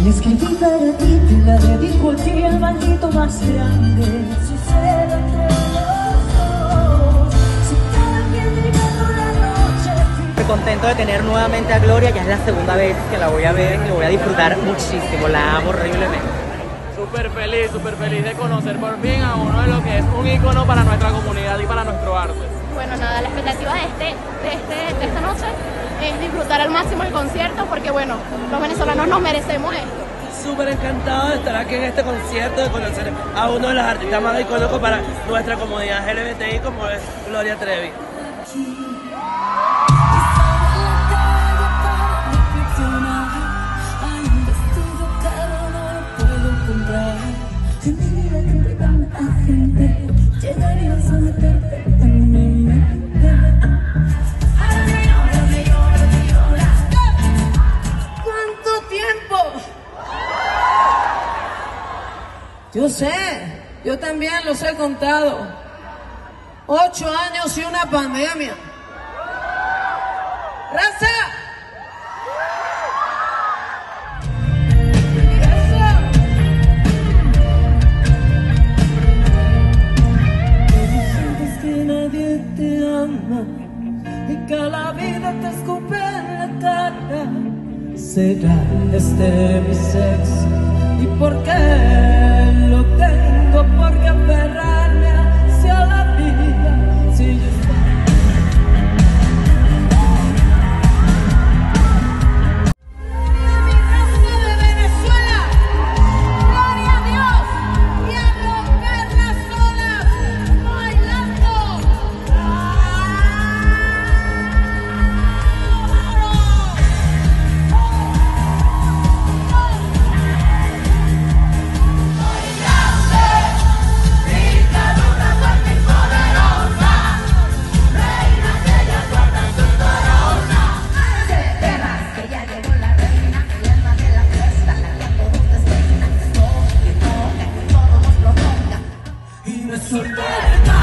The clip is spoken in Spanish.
Y es que vi para ti te la dedico a ti el maldito más grande. Sucede entre los dos. Si cada quien llegando la noche. Estoy contento de tener nuevamente a Gloria, ya es la segunda vez que la voy a ver y lo voy a disfrutar muchísimo, la amo horriblemente. Súper feliz, súper feliz de conocer por fin a uno de lo que es un ícono para nuestra comunidad y para nuestro arte. Bueno, nada, la expectativa de, este, de, este, de esta noche es disfrutar al máximo el concierto porque, bueno, los venezolanos nos merecemos esto. Súper encantado de estar aquí en este concierto, de conocer a uno de los artistas más icónicos para nuestra comunidad LGBTI como es Gloria Trevi. ¿Cuánto Yo sé, yo también los he contado. Ocho años y una pandemia. ¡Raza! Y que la vida te escupe en la cara. Será este mi sexo y por qué Yeah.